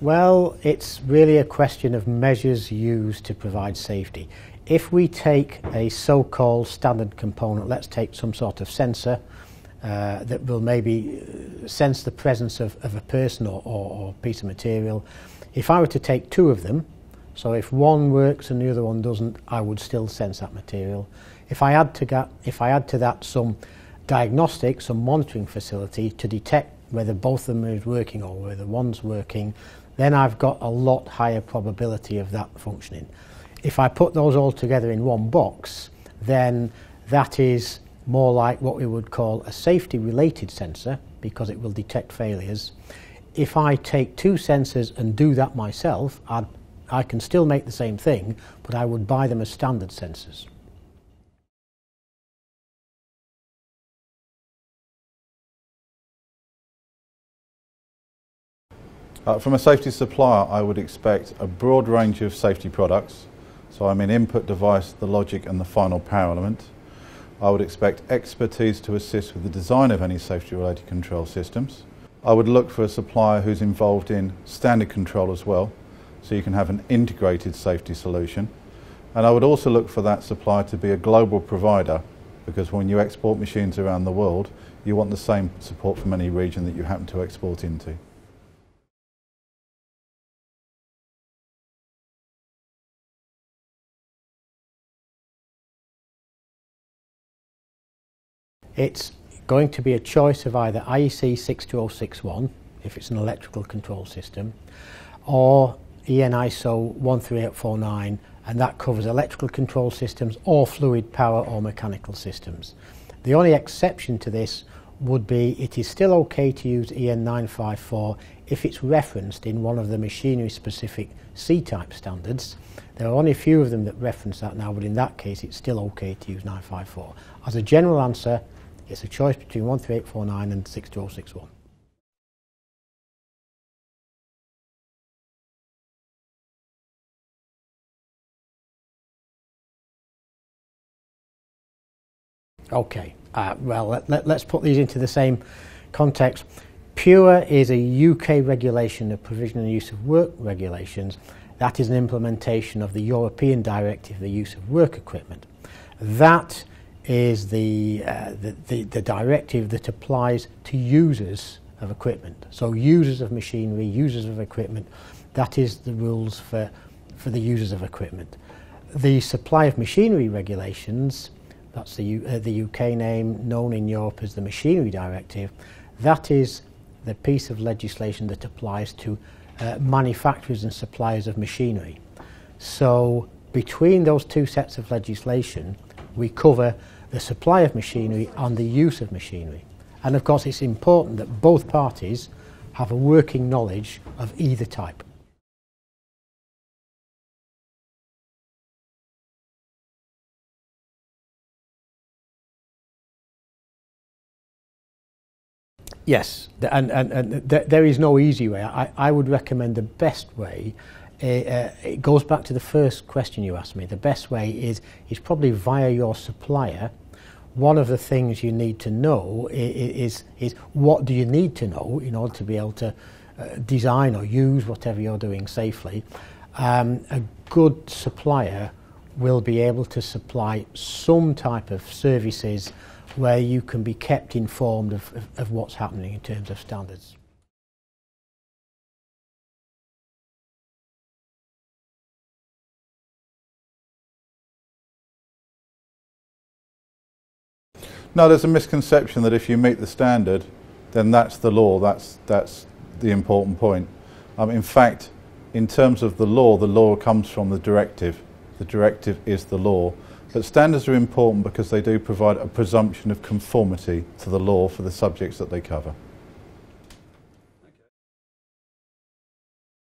Well, it's really a question of measures used to provide safety. If we take a so-called standard component, let's take some sort of sensor uh, that will maybe uh, sense the presence of, of a person or, or, or piece of material. If I were to take two of them, so if one works and the other one doesn't, I would still sense that material. If I add to that, if I add to that some diagnostic, some monitoring facility to detect whether both of them is working or whether one's working, then I've got a lot higher probability of that functioning. If I put those all together in one box, then that is more like what we would call a safety related sensor because it will detect failures. If I take two sensors and do that myself, I'd, I can still make the same thing, but I would buy them as standard sensors. Uh, from a safety supplier, I would expect a broad range of safety products. So I mean input device, the logic and the final power element. I would expect expertise to assist with the design of any safety related control systems. I would look for a supplier who's involved in standard control as well, so you can have an integrated safety solution. And I would also look for that supplier to be a global provider, because when you export machines around the world, you want the same support from any region that you happen to export into. It's going to be a choice of either IEC 62061, if it's an electrical control system, or EN ISO 13849, and that covers electrical control systems or fluid power or mechanical systems. The only exception to this would be it is still okay to use EN 954 if it's referenced in one of the machinery specific C-type standards. There are only a few of them that reference that now, but in that case it's still okay to use 954. As a general answer, it's a choice between 13849 and 62061. Okay, uh, well, let, let, let's put these into the same context. PUWER is a UK regulation of provision and use of work regulations. That is an implementation of the European Directive, the use of work equipment. That is the, uh, the, the, the directive that applies to users of equipment. So users of machinery, users of equipment, that is the rules for, for the users of equipment. The supply of machinery regulations, that's the, U, uh, the UK name known in Europe as the Machinery Directive, that is the piece of legislation that applies to uh, manufacturers and suppliers of machinery. So between those two sets of legislation, we cover the supply of machinery and the use of machinery. And of course it's important that both parties have a working knowledge of either type. Yes, and, and, and th there is no easy way. I, I would recommend the best way. Uh, it goes back to the first question you asked me. The best way is, is probably via your supplier one of the things you need to know is, is, what do you need to know in order to be able to uh, design or use whatever you're doing safely. Um, a good supplier will be able to supply some type of services where you can be kept informed of, of, of what's happening in terms of standards. No, there's a misconception that if you meet the standard, then that's the law. That's that's the important point. Um, in fact, in terms of the law, the law comes from the directive. The directive is the law. But standards are important because they do provide a presumption of conformity to the law for the subjects that they cover.